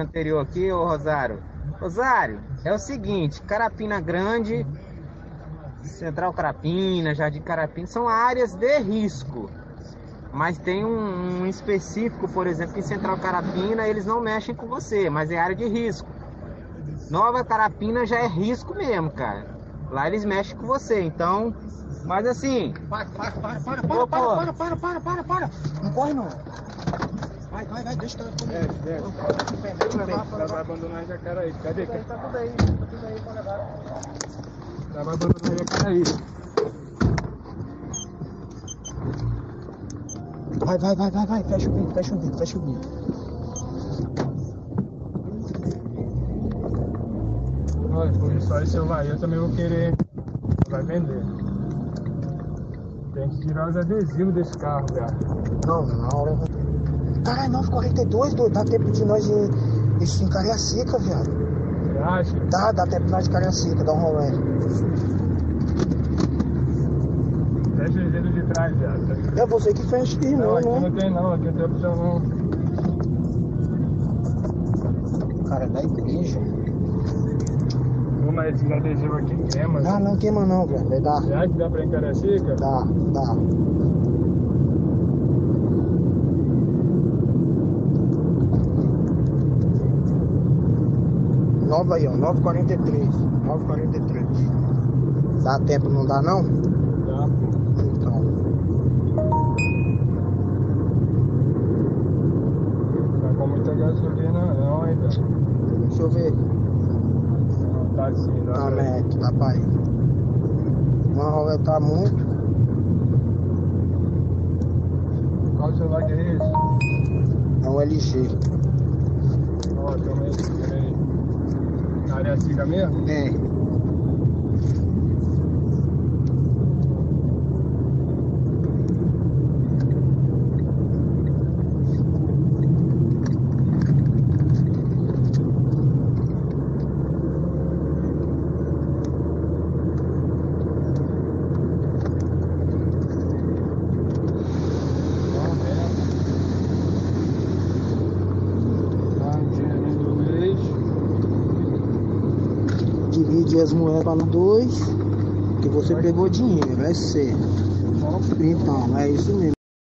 anterior aqui, ô Rosário. Rosário, é o seguinte, Carapina Grande, Central Carapina, Jardim Carapina, são áreas de risco. Mas tem um, um específico, por exemplo, em Central Carapina, eles não mexem com você, mas é área de risco. Nova Carapina já é risco mesmo, cara. Lá eles mexem com você, então. Mas assim. Para, para, para, para, para, para, para, para, para, para, para. Não corre não. Vai, vai, vai, deixa eu comer. É, é. Vai abandonar em Jacaraí. Cadê? Tá tudo aí, tá tudo aí pra levar. Vai abandonar em Jacaraí. Vai, vai, vai, vai, vai, fecha o bico, fecha o bico, fecha o bico. Olha, por isso aí se eu vai, eu também vou querer. Vai vender. Tem que tirar os adesivos desse carro, velho. Não, na hora eu vou. Caralho, 942, doido. Dá tempo de nós ir isso em Cariacica, viado. Você acha? Dá, dá tempo de nós de Cariacica, dar um rolê. Fecha os dedos de trás, viado. É você que fecha aqui, Não, não, aqui não. não tem não, aqui não tem opção não. Cara, é da igreja. Não, mas esse adesivo aqui queima. Ah, não queima não, velho. Vai dar. Você acha que dá pra encarar Cariacica? Dá, dá. Nova aí, ó. 9h43. 9h43. Dá tempo, não dá não? Dá. Então. Tá com muita gasolina não ainda. Deixa eu ver. Não, tá sim, dá Tá, né? Dá pra ir. Uma rola tá muito. Qual celular que é esse? É um LG. Ó, também, área antiga mesmo? Tem. Divide as moedas no 2. Que você pegou dinheiro, é ser. Bom, Então, é isso mesmo.